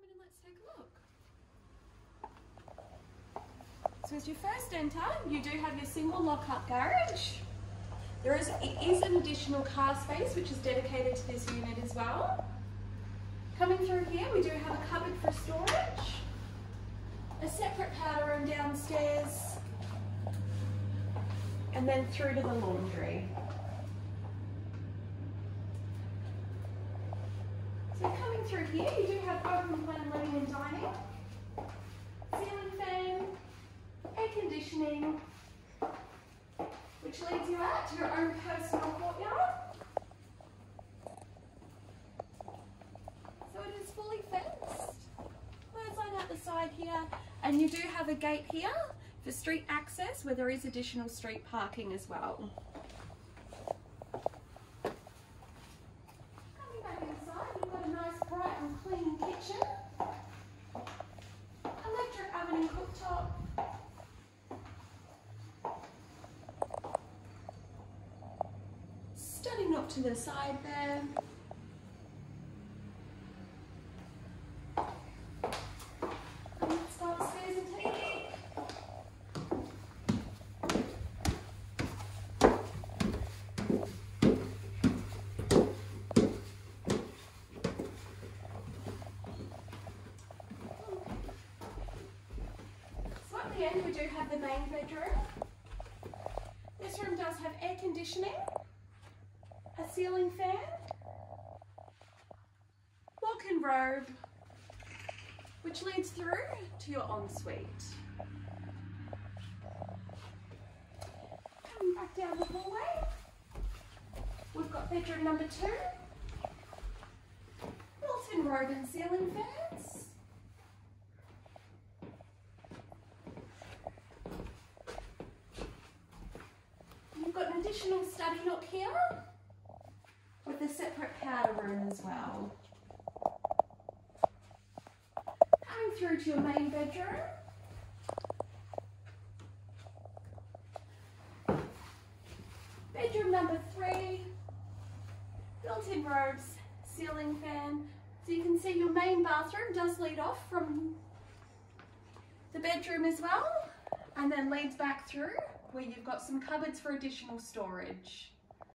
Come in and let's take a look. So as you first enter, you do have your single lock-up garage. There is, is an additional car space which is dedicated to this unit as well. Coming through here, we do have a cupboard for storage, a separate powder room downstairs, and then through to the laundry. So coming through here, you do have open plan living and dining, ceiling fan, air conditioning, which leads you out to your own personal courtyard. So it is fully fenced. Clothesline out the side here, and you do have a gate here for street access where there is additional street parking as well. Coming back inside, you've got a nice bright and clean kitchen. Electric oven and cooktop. Stunning up to the side there. The end we do have the main bedroom. This room does have air conditioning, ceiling fan, walk-in robe, which leads through to your ensuite. Coming back down the hallway, we've got bedroom number two, built-in robe and ceiling fans, You've got an additional study nook here with a separate powder room as well. Coming through to your main bedroom. Bedroom number three, built-in robes, ceiling fan. So you can see your main bathroom does lead off from the bedroom as well and then leads back through where you've got some cupboards for additional storage.